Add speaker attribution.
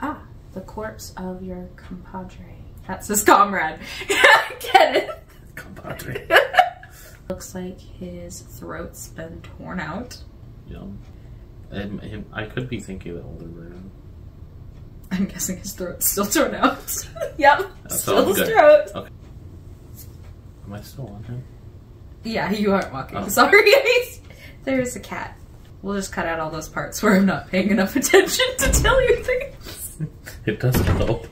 Speaker 1: Ah, the corpse of your compadre. That's his comrade. Kenneth.
Speaker 2: Compadre.
Speaker 1: Looks like his throat's been torn out.
Speaker 2: Yum. And him, I could be thinking the older version.
Speaker 1: I'm guessing his throat's still torn out. yep,
Speaker 2: That's
Speaker 1: still his
Speaker 2: good.
Speaker 1: throat.
Speaker 2: Okay. Am I still on him?
Speaker 1: Yeah, you aren't walking.
Speaker 2: Oh.
Speaker 1: Sorry. There's a cat. We'll just cut out all those parts where I'm not paying enough attention to tell you things.
Speaker 2: It doesn't help.